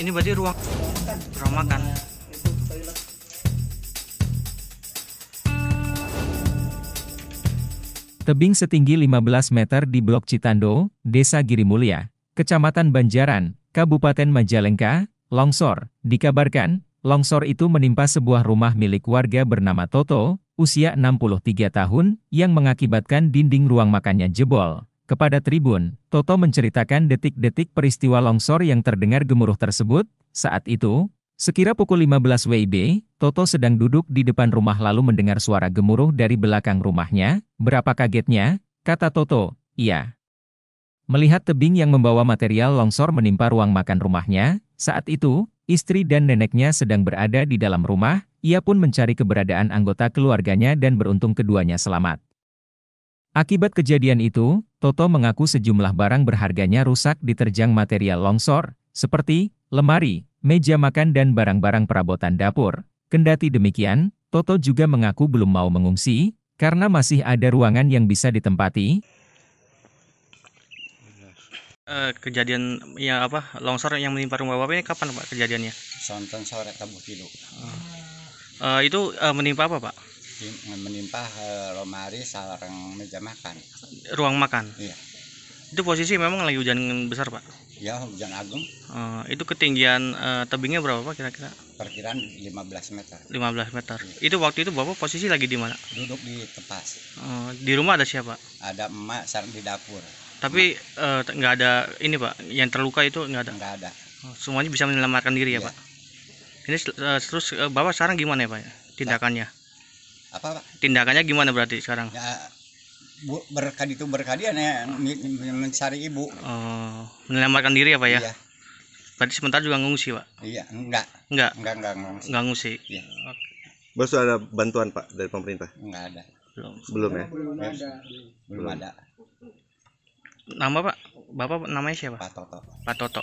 Ini berarti ruang ruang makan. Tebing setinggi 15 meter di Blok Citando, Desa Girimulya, Kecamatan Banjaran, Kabupaten Majalengka, longsor. Dikabarkan, longsor itu menimpa sebuah rumah milik warga bernama Toto, usia 63 tahun, yang mengakibatkan dinding ruang makannya jebol. Kepada Tribun, Toto menceritakan detik-detik peristiwa longsor yang terdengar gemuruh tersebut. Saat itu, sekira pukul 15 WIB, Toto sedang duduk di depan rumah lalu mendengar suara gemuruh dari belakang rumahnya. Berapa kagetnya, kata Toto, iya. Melihat tebing yang membawa material longsor menimpa ruang makan rumahnya, saat itu, istri dan neneknya sedang berada di dalam rumah, ia pun mencari keberadaan anggota keluarganya dan beruntung keduanya selamat. Akibat kejadian itu, Toto mengaku sejumlah barang berharganya rusak diterjang material longsor, seperti lemari, meja makan dan barang-barang perabotan dapur. Kendati demikian, Toto juga mengaku belum mau mengungsi, karena masih ada ruangan yang bisa ditempati. Eh, kejadian ya apa longsor yang menimpa rumah bapak ini kapan pak kejadiannya? Sonten sore tabu kilo Eh, itu eh, menimpa apa pak? Menimpa eh, lemari sarang meja makan. Ruang makan. Iya. Itu posisi memang lagi hujan besar pak. Ya hujan agung Eh, itu ketinggian eh, tebingnya berapa pak kira-kira? perkiraan 15 meter. 15 meter. Itu waktu itu bapak posisi lagi di mana? Duduk di tepas. Eh, di rumah ada siapa? Ada emak sarang di dapur. Tapi nggak ada ini pak, yang terluka itu nggak ada. Enggak ada. Oh, Semuanya bisa menyelamatkan diri ya Iya. pak. Ini eh, terus eh, bapak sekarang gimana ya pak? Tindakannya? Apa Pak? Tindakannya gimana berarti sekarang? Ya bu, berkadi itu berkadian ya mencari ibu. Eh, menyelamatkan diri ya pak ya? Iya. Berarti sebentar juga ngungsi pak? Iya, enggak. Enggak, Enggak, enggak, enggak. nggak ngungsi. Iya. Bos sudah ada bantuan Pak dari pemerintah? Enggak ada. Belum. Belum ya? Belum ada. Nama pak? Bapak namanya siapa? Pak Toto. Pak Toto.